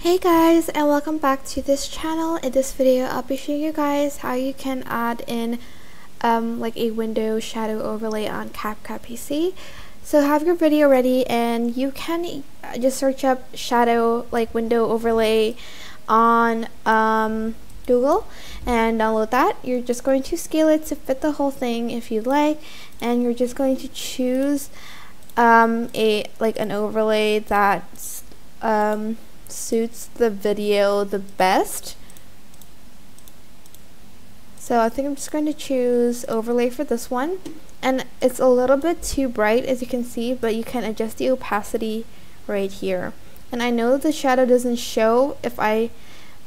Hey guys and welcome back to this channel. In this video I'll be showing you guys how you can add in um, like a window shadow overlay on CapCut PC. So have your video ready and you can just search up shadow like window overlay on um, Google and download that. You're just going to scale it to fit the whole thing if you'd like and you're just going to choose um, a like an overlay that's um, suits the video the best. So I think I'm just going to choose overlay for this one and it's a little bit too bright as you can see but you can adjust the opacity right here and I know that the shadow doesn't show if I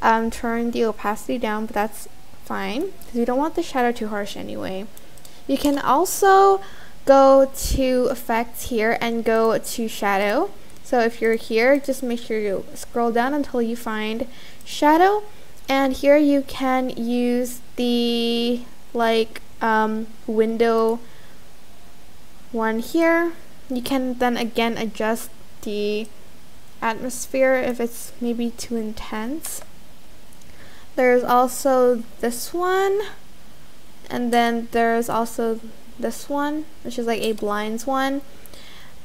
um, turn the opacity down but that's fine because we don't want the shadow too harsh anyway. You can also go to effects here and go to shadow. So if you're here, just make sure you scroll down until you find shadow. And here you can use the like um, window one here. You can then again adjust the atmosphere if it's maybe too intense. There's also this one and then there's also this one, which is like a blinds one.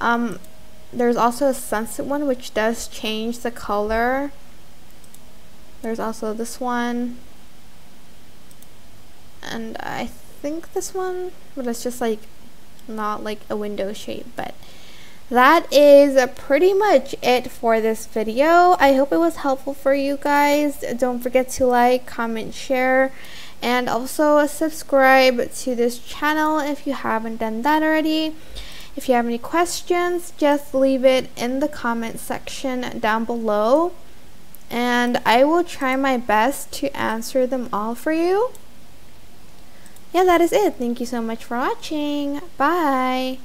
Um, there's also a sunset one, which does change the color. There's also this one. And I think this one, but it's just like not like a window shape, but that is pretty much it for this video. I hope it was helpful for you guys. Don't forget to like, comment, share, and also subscribe to this channel if you haven't done that already. If you have any questions, just leave it in the comment section down below and I will try my best to answer them all for you. Yeah, that is it. Thank you so much for watching. Bye.